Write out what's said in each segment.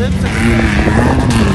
lips.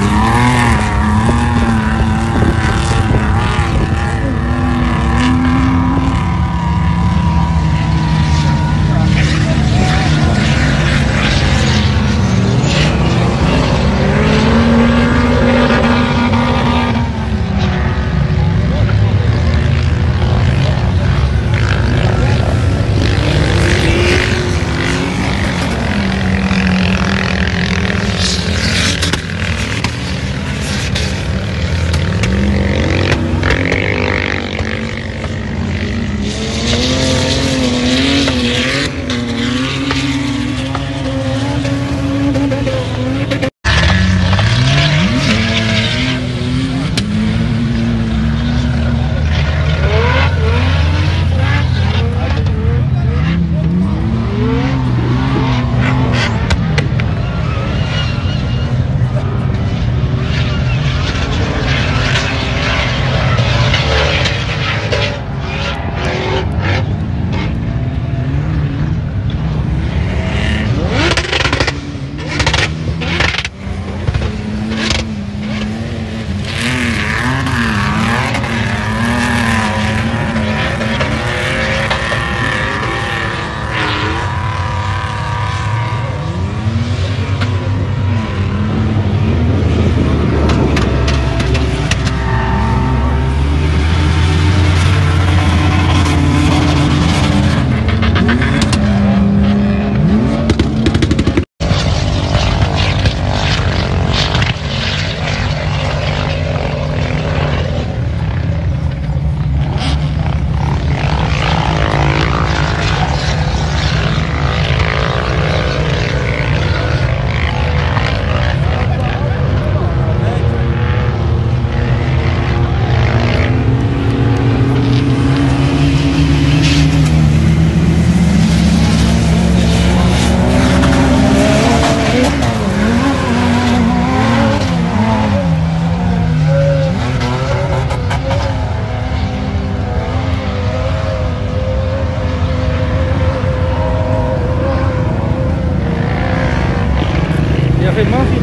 ver, mãe.